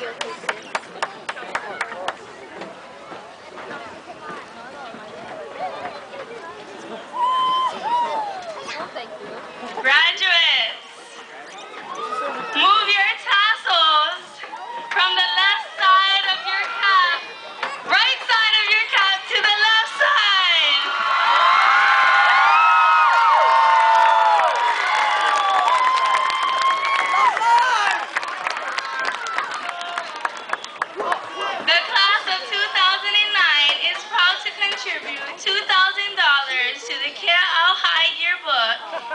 谢谢。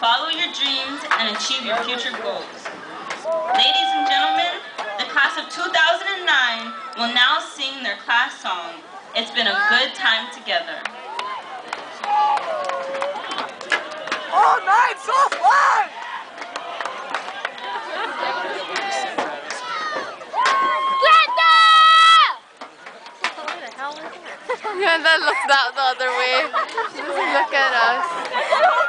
Follow your dreams and achieve your future goals. Ladies and gentlemen, the class of 2009 will now sing their class song, It's Been a Good Time Together. All night so far! yeah, then look that the other way. Just look at us.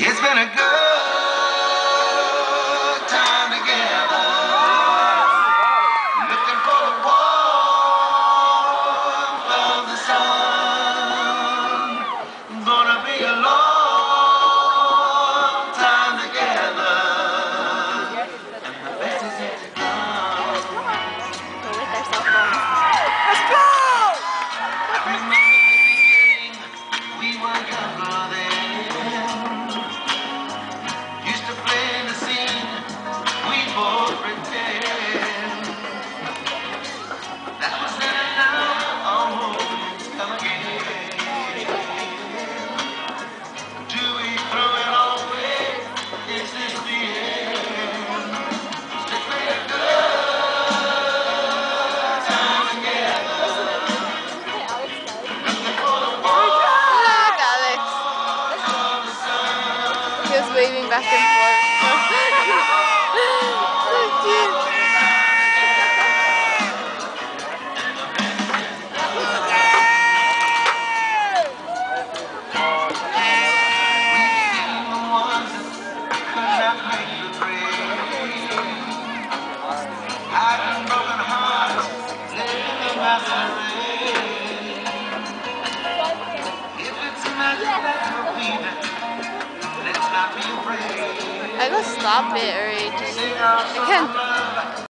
It's been a good back in. stop it, or I can't.